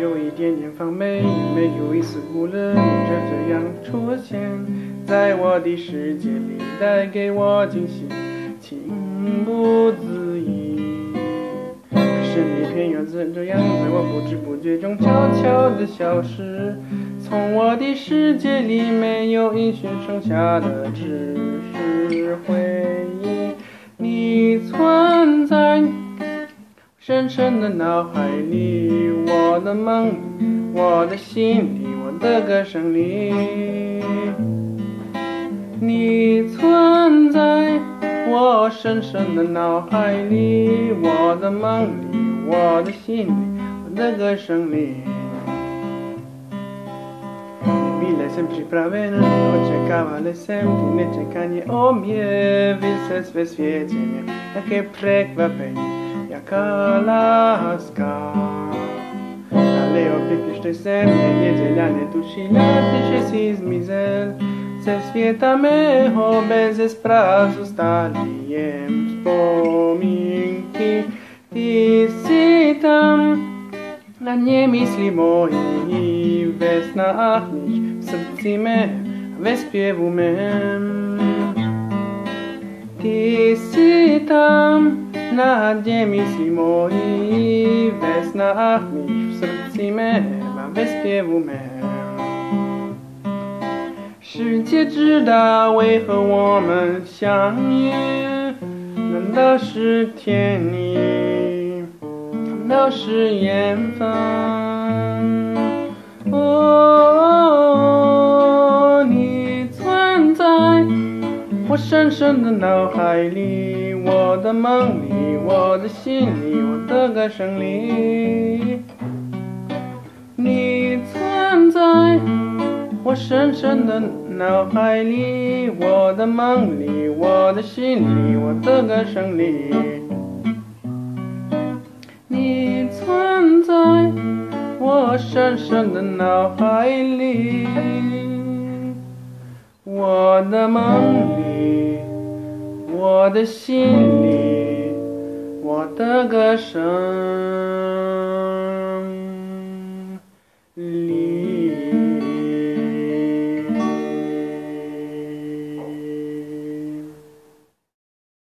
有一点点防备，也没有一丝顾虑，就这样出现在我的世界里，带给我惊喜，情不自已。可是你偏要这这样，在我不知不觉中悄悄地消失，从我的世界里没有音讯，剩下的只是回忆。你存在。深深的脑海里，的梦里，我的心里，我的歌声里，你存在我深深的脑海里，我的梦里，我的心里，我的歌声里。Mille sempre prawe na noche cavale sempre ne czekanie o mnie Wysę swe świecenie jakie prekwa peni jaka láska. Plictiște semne, viețelea netușinate și sins mizel, se svieta me obeze spra zustanijem spominki, ti sitam, na nje misli moji, vesna ahnić, srci me, vespjevu me. Ti sitam, Ty si tam na dne myslí mojí, ve snách mých, v srdci mém a ve zpěvu mém. 世界知道为何我们相遇？难道是天意？难道是缘分？深深的脑海里，我的梦里。我的心里，我的歌声里，你存在我深深的脑海里，我的梦里，我的心里，我的歌声里，你存在我深深的脑海里，我的梦里，我的心里。我的歌声。